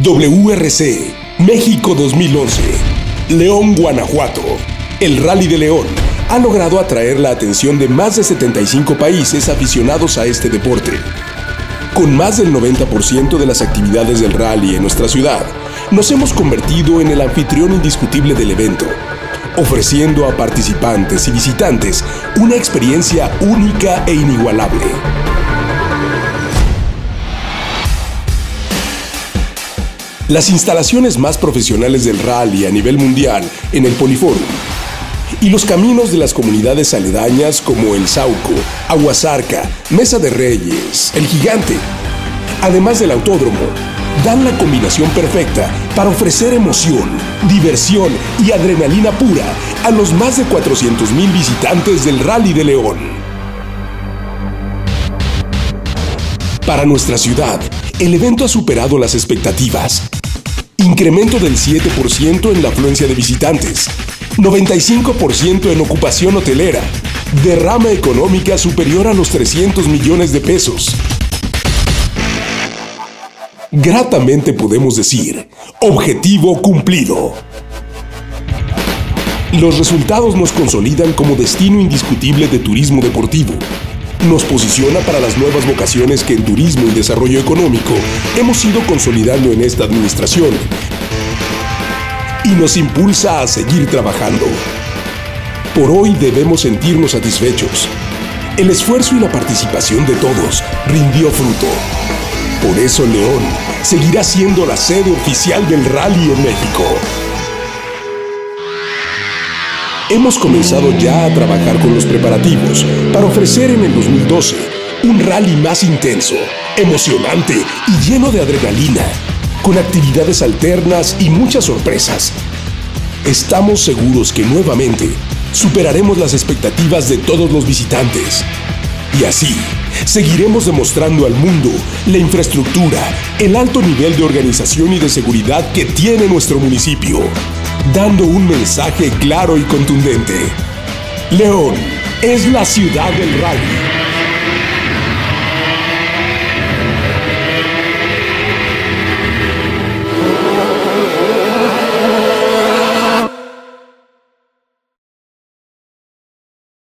WRC México 2011. León, Guanajuato. El Rally de León ha logrado atraer la atención de más de 75 países aficionados a este deporte. Con más del 90% de las actividades del rally en nuestra ciudad, nos hemos convertido en el anfitrión indiscutible del evento, ofreciendo a participantes y visitantes una experiencia única e inigualable. Las instalaciones más profesionales del rally a nivel mundial en el Poliforum y los caminos de las comunidades aledañas como el Sauco, Aguasarca, Mesa de Reyes, El Gigante, además del autódromo, dan la combinación perfecta para ofrecer emoción, diversión y adrenalina pura a los más de 400.000 visitantes del Rally de León. Para nuestra ciudad, el evento ha superado las expectativas. Incremento del 7% en la afluencia de visitantes, 95% en ocupación hotelera, derrama económica superior a los 300 millones de pesos. Gratamente podemos decir, objetivo cumplido. Los resultados nos consolidan como destino indiscutible de turismo deportivo. Nos posiciona para las nuevas vocaciones que en turismo y desarrollo económico hemos ido consolidando en esta administración y nos impulsa a seguir trabajando. Por hoy debemos sentirnos satisfechos. El esfuerzo y la participación de todos rindió fruto. Por eso León seguirá siendo la sede oficial del rally en México. Hemos comenzado ya a trabajar con los preparativos para ofrecer en el 2012 un rally más intenso, emocionante y lleno de adrenalina con actividades alternas y muchas sorpresas. Estamos seguros que nuevamente superaremos las expectativas de todos los visitantes. Y así, seguiremos demostrando al mundo la infraestructura, el alto nivel de organización y de seguridad que tiene nuestro municipio, dando un mensaje claro y contundente. León es la ciudad del rally.